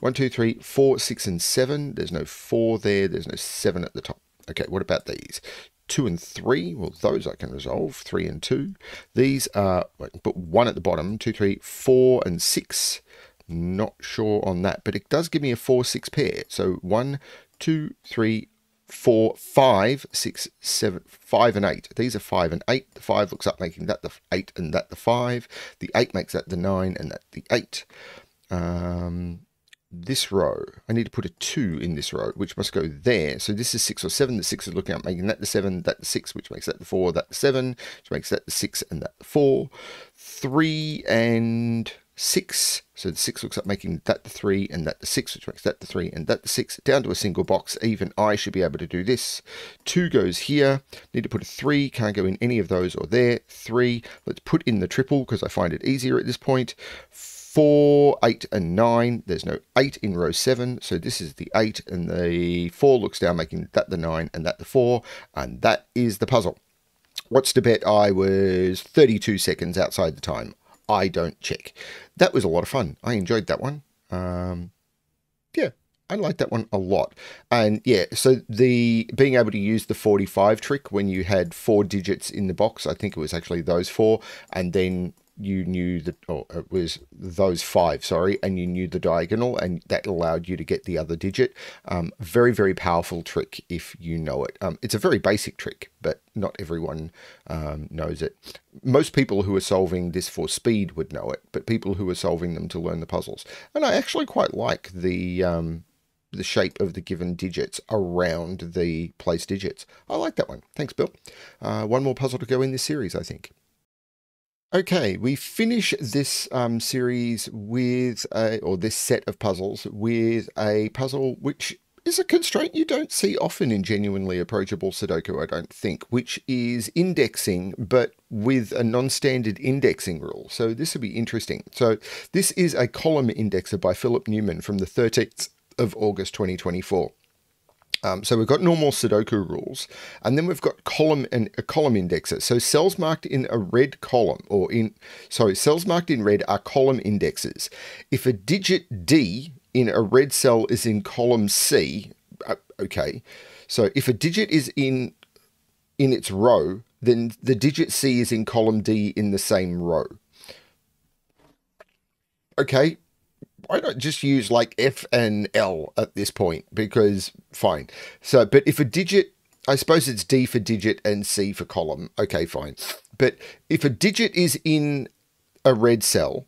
One, two, three, four, six, and seven. There's no four there. There's no seven at the top. Okay, what about these? Two and three. Well, those I can resolve. Three and two. These are, put one at the bottom. Two, three, four, and six. Not sure on that, but it does give me a four, six pair. So one, two, three, four, five, six, seven, five, and eight. These are five and eight. The five looks up, making that the eight and that the five. The eight makes that the nine and that the eight um, this row, I need to put a 2 in this row, which must go there. So this is 6 or 7. The 6 is looking at making that the 7, that the 6, which makes that the 4, that the 7, which makes that the 6, and that the 4. 3 and 6. So the 6 looks like making that the 3, and that the 6, which makes that the 3, and that the 6, down to a single box. Even I should be able to do this. 2 goes here. Need to put a 3. Can't go in any of those or there. 3. Let's put in the triple, because I find it easier at this point. 4, 8, and 9. There's no 8 in row 7, so this is the 8, and the 4 looks down, making that the 9 and that the 4, and that is the puzzle. What's to bet I was 32 seconds outside the time? I don't check. That was a lot of fun. I enjoyed that one. Um, yeah, I like that one a lot. And yeah, so the being able to use the 45 trick when you had four digits in the box, I think it was actually those four, and then you knew that, or it was those five, sorry, and you knew the diagonal, and that allowed you to get the other digit. Um, very, very powerful trick if you know it. Um, it's a very basic trick, but not everyone um, knows it. Most people who are solving this for speed would know it, but people who are solving them to learn the puzzles. And I actually quite like the um, the shape of the given digits around the place digits. I like that one. Thanks, Bill. Uh, one more puzzle to go in this series, I think. Okay, we finish this um, series with, a, or this set of puzzles, with a puzzle which is a constraint you don't see often in genuinely approachable Sudoku, I don't think, which is indexing, but with a non-standard indexing rule. So this will be interesting. So this is a column indexer by Philip Newman from the 13th of August 2024. Um, so we've got normal Sudoku rules, and then we've got column and a column indexer. So cells marked in a red column, or in sorry, cells marked in red are column indexes. If a digit D in a red cell is in column C, uh, okay. So if a digit is in in its row, then the digit C is in column D in the same row. Okay, why not just use like F and L at this point? Because fine. So, but if a digit, I suppose it's D for digit and C for column. Okay, fine. But if a digit is in a red cell,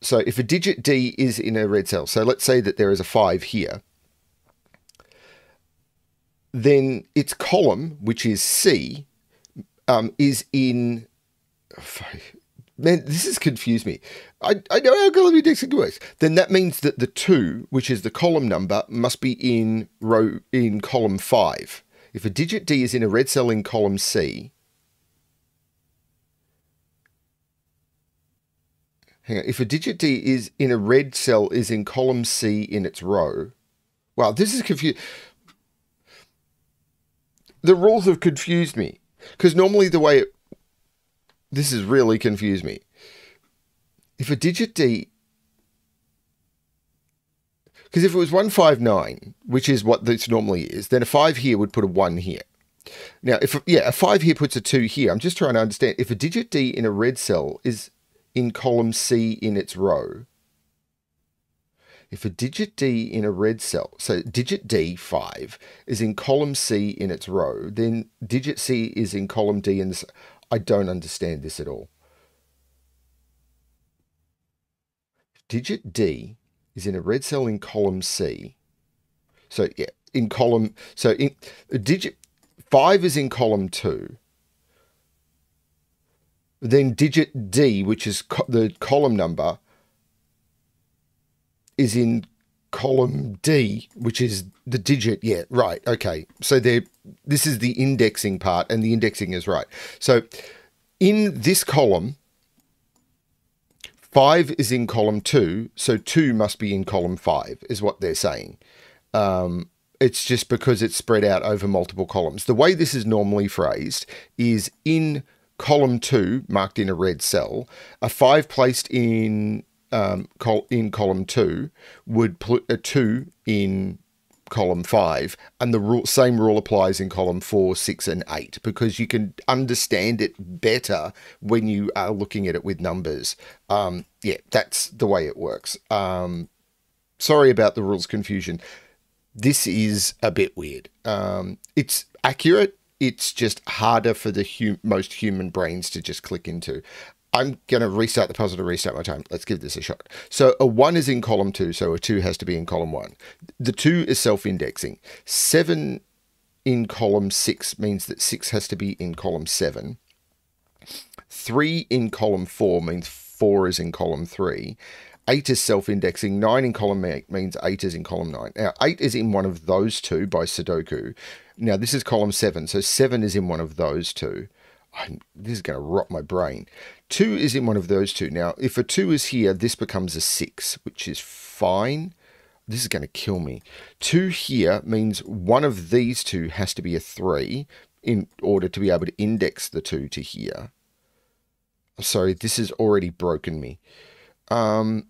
so if a digit D is in a red cell, so let's say that there is a 5 here, then its column, which is C, um, is in man, this has confused me. I, I know how column indexing works. Then that means that the two, which is the column number, must be in row in column five. If a digit D is in a red cell in column C, hang on, if a digit D is in a red cell is in column C in its row, wow, this is confused. The rules have confused me because normally the way it this has really confused me. If a digit D, because if it was 159, which is what this normally is, then a 5 here would put a 1 here. Now, if yeah, a 5 here puts a 2 here. I'm just trying to understand. If a digit D in a red cell is in column C in its row, if a digit D in a red cell, so digit D5 is in column C in its row, then digit C is in column D in. I don't understand this at all. Digit D is in a red cell in column C. So yeah, in column, so in digit five is in column two. Then digit D, which is co the column number, is in column D, which is the digit. Yeah, right. Okay. So there, this is the indexing part, and the indexing is right. So in this column, five is in column two, so two must be in column five, is what they're saying. Um, it's just because it's spread out over multiple columns. The way this is normally phrased is in column two, marked in a red cell, a five placed in um, col in column two would put a two in column five, and the rule, same rule applies in column four, six, and eight because you can understand it better when you are looking at it with numbers. Um, yeah, that's the way it works. Um, sorry about the rules confusion. This is a bit weird. Um, it's accurate. It's just harder for the hum most human brains to just click into. I'm going to restart the puzzle to restart my time. Let's give this a shot. So a 1 is in column 2, so a 2 has to be in column 1. The 2 is self-indexing. 7 in column 6 means that 6 has to be in column 7. 3 in column 4 means 4 is in column 3. 8 is self-indexing. 9 in column 8 means 8 is in column 9. Now, 8 is in one of those two by Sudoku. Now, this is column 7, so 7 is in one of those two. I'm, this is going to rot my brain. 2 is in one of those two. Now, if a 2 is here, this becomes a 6, which is fine. This is going to kill me. 2 here means one of these two has to be a 3 in order to be able to index the 2 to here. Sorry, this has already broken me. Um,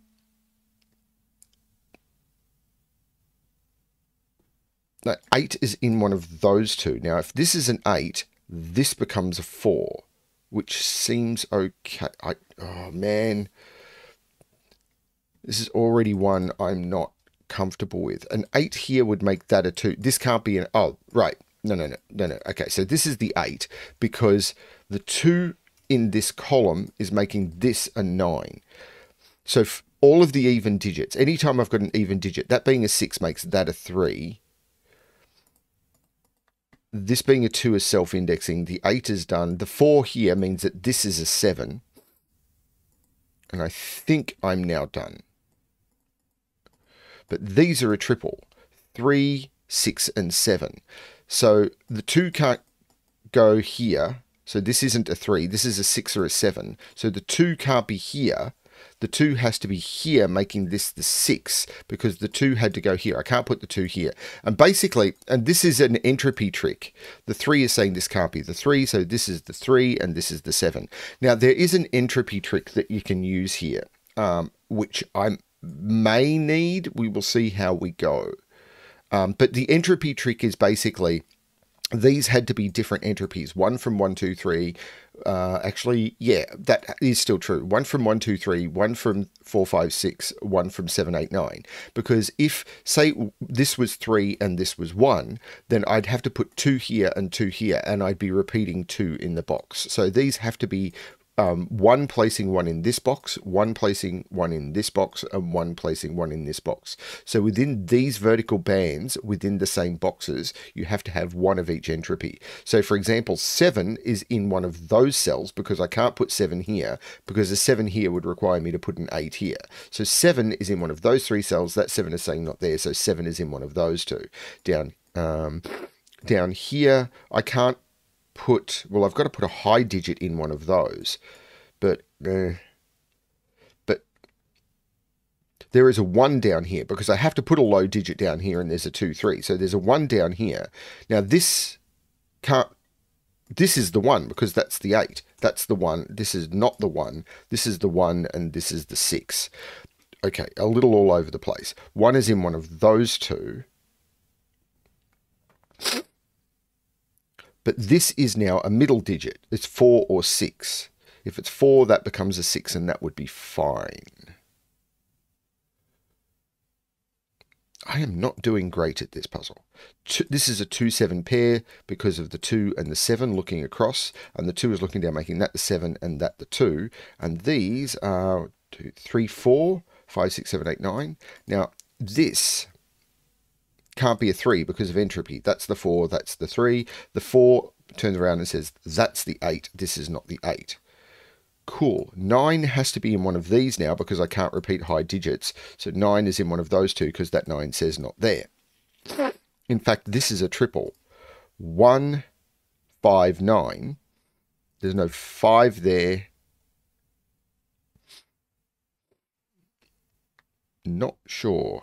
no, 8 is in one of those two. Now, if this is an 8, this becomes a 4. which seems okay. I, oh man, this is already one I'm not comfortable with. An 8 here would make that a 2. This can't be an... Oh, right. No, no, no, no, no. Okay, so this is the 8 because the 2 in this column is making this a 9. So all of the even digits, anytime I've got an even digit, that being a 6 makes that a 3. This being a 2 is self-indexing. The 8 is done. The 4 here means that this is a 7. And I think I'm now done. But these are a triple. 3, 6, and 7. So the 2 can't go here. So this isn't a 3. This is a 6 or a 7. So the 2 can't be here. The 2 has to be here, making this the 6, because the 2 had to go here. I can't put the 2 here. And basically, and this is an entropy trick. The 3 is saying this can't be the 3, so this is the 3, and this is the 7. Now, there is an entropy trick that you can use here, um, which I'm may need. We will see how we go. Um, but the entropy trick is basically these had to be different entropies. One from 123. Uh, actually, yeah, that is still true. One from 123, one from 456, one from 789. Because if, say, this was 3 and this was 1, then I'd have to put 2 here and 2 here, and I'd be repeating 2 in the box. So these have to be um, one placing one in this box, one placing one in this box, and one placing one in this box. So within these vertical bands, within the same boxes, you have to have one of each entropy. So for example, 7 is in one of those cells because I can't put 7 here because a 7 here would require me to put an 8 here. So 7 is in one of those three cells. That 7 is saying not there, so 7 is in one of those two. Down, um, down here, I can't put, well, I've got to put a high digit in one of those, but, uh, but there is a 1 down here because I have to put a low digit down here and there's a 2, 3. So there's a 1 down here. Now this can't, this is the 1 because that's the 8. That's the 1. This is not the 1. This is the 1 and this is the 6. Okay, a little all over the place. 1 is in one of those two. But this is now a middle digit. It's 4 or 6. If it's 4, that becomes a 6, and that would be fine. I am not doing great at this puzzle. This is a 2-7 pair because of the 2 and the 7 looking across, and the 2 is looking down, making that the 7 and that the 2. And these are 2, 3, 4, 5, 6, 7, 8, 9. Now, this can't be a 3 because of entropy. That's the 4, that's the 3. The 4 turns around and says, that's the 8, this is not the 8. Cool. 9 has to be in one of these now because I can't repeat high digits. So 9 is in one of those two because that 9 says not there. In fact, this is a triple. One, five, nine. There's no 5 there. Not sure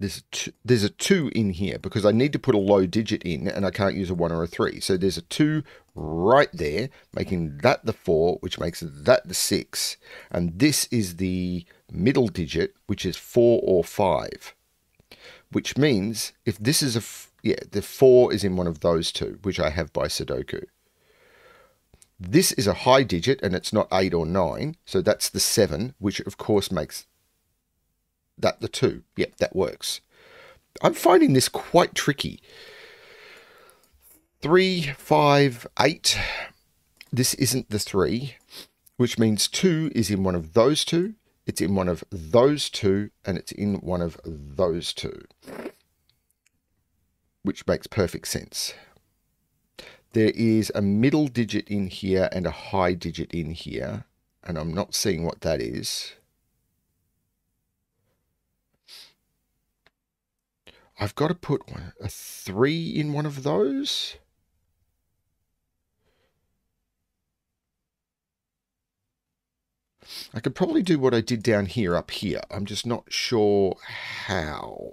there's a, there's a 2 in here because I need to put a low digit in and I can't use a 1 or a 3. So there's a 2 right there, making that the 4, which makes that the 6. And this is the middle digit, which is 4 or 5. Which means if this is a, yeah, the 4 is in one of those two, which I have by Sudoku. This is a high digit and it's not 8 or 9, so that's the 7, which of course makes that the two. Yep, that works. I'm finding this quite tricky. Three, five, eight. This isn't the three, which means two is in one of those two. It's in one of those two, and it's in one of those two, which makes perfect sense. There is a middle digit in here and a high digit in here, and I'm not seeing what that is. I've got to put a 3 in one of those. I could probably do what I did down here up here. I'm just not sure how.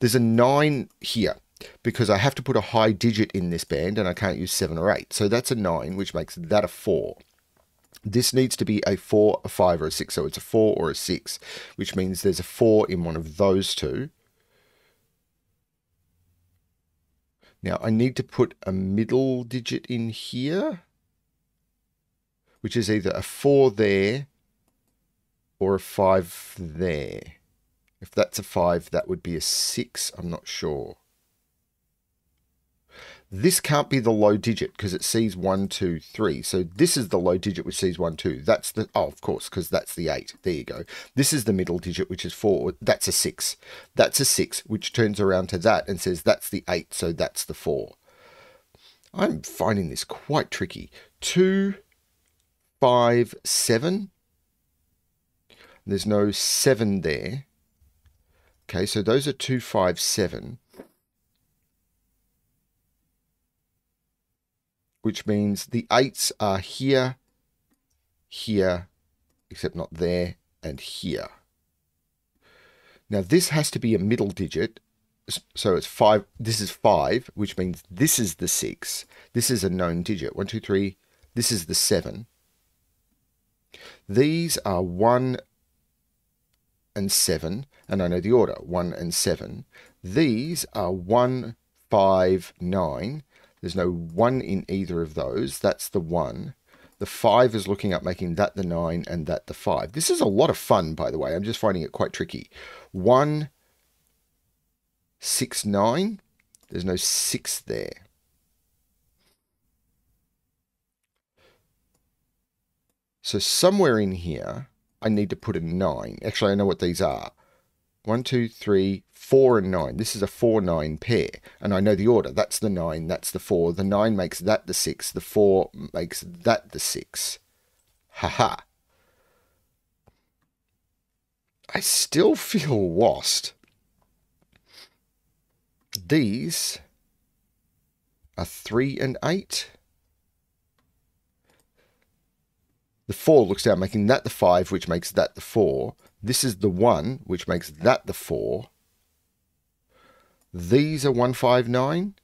There's a 9 here because I have to put a high digit in this band and I can't use 7 or 8. So that's a 9, which makes that a 4. This needs to be a 4, a 5, or a 6. So it's a 4 or a 6, which means there's a 4 in one of those two. Now I need to put a middle digit in here, which is either a 4 there or a 5 there. If that's a 5, that would be a 6. I'm not sure. This can't be the low digit because it sees one, two, three. So this is the low digit which sees 1, 2. That's the, oh, of course, because that's the 8. There you go. This is the middle digit, which is 4. That's a 6. That's a 6, which turns around to that and says that's the 8, so that's the 4. I'm finding this quite tricky. Two, five, seven. There's no 7 there. Okay, so those are two, five, seven. 7. Which means the eights are here, here, except not there, and here. Now this has to be a middle digit, so it's five. This is five, which means this is the six. This is a known digit. One, two, three. This is the seven. These are one and seven, and I know the order one and seven. These are one, five, nine. There's no 1 in either of those. That's the 1. The 5 is looking up making that the 9 and that the 5. This is a lot of fun, by the way. I'm just finding it quite tricky. 1, 6, 9. There's no 6 there. So somewhere in here, I need to put a 9. Actually, I know what these are. 1, 2, 3, 4 and 9. This is a 4 9 pair. And I know the order. That's the 9, that's the 4. The 9 makes that the 6. The 4 makes that the 6. Haha. I still feel lost. These are 3 and 8. The 4 looks down, making that the 5, which makes that the 4. This is the 1, which makes that the 4. These are 159.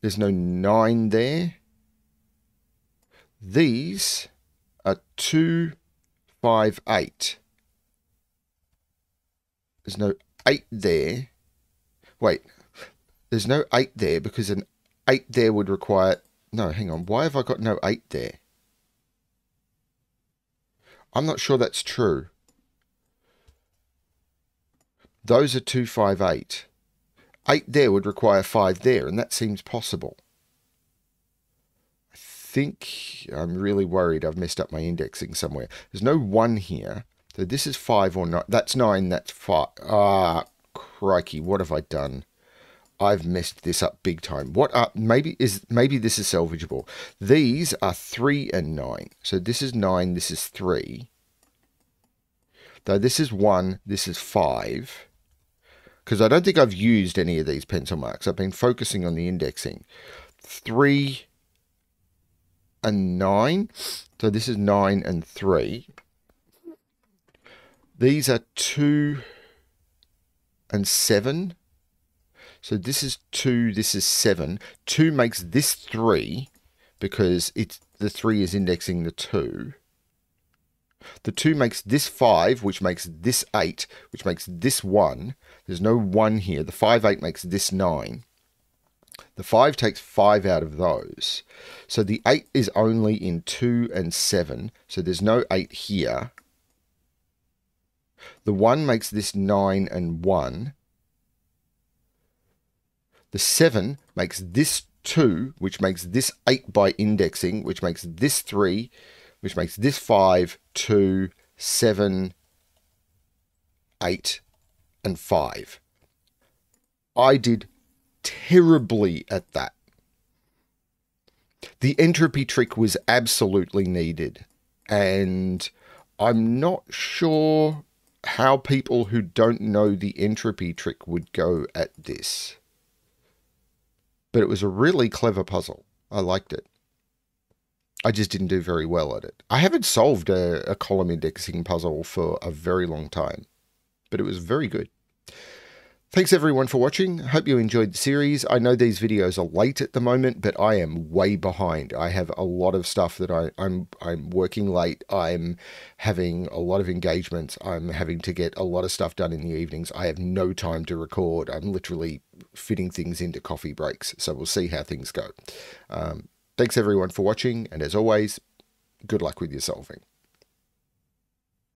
There's no 9 there. These are 258. There's no 8 there. Wait, there's no 8 there because an 8 there would require... No, hang on. Why have I got no 8 there? I'm not sure that's true. Those are 258. 8 there would require 5 there, and that seems possible. I think I'm really worried I've messed up my indexing somewhere. There's no 1 here. So this is 5 or 9. That's 9, that's 5. Ah, crikey, what have I done? I've messed this up big time. What are, maybe is maybe this is salvageable. These are 3 and 9. So this is 9, this is 3. Though this is 1, this is 5 because I don't think I've used any of these pencil marks. I've been focusing on the indexing. Three and nine. So this is nine and three. These are two and seven. So this is two, this is seven. Two makes this three because it's the three is indexing the two. The 2 makes this 5, which makes this 8, which makes this 1. There's no 1 here. The 5, 8 makes this 9. The 5 takes 5 out of those. So the 8 is only in 2 and 7. So there's no 8 here. The 1 makes this 9 and 1. The 7 makes this 2, which makes this 8 by indexing, which makes this 3, which makes this 5, 2, 7, 8, and 5. I did terribly at that. The entropy trick was absolutely needed, and I'm not sure how people who don't know the entropy trick would go at this. But it was a really clever puzzle. I liked it. I just didn't do very well at it. I haven't solved a, a column indexing puzzle for a very long time, but it was very good. Thanks everyone for watching. Hope you enjoyed the series. I know these videos are late at the moment, but I am way behind. I have a lot of stuff that I, I'm I'm working late. I'm having a lot of engagements. I'm having to get a lot of stuff done in the evenings. I have no time to record. I'm literally fitting things into coffee breaks. So we'll see how things go. Um, thanks everyone for watching, and as always, good luck with your solving.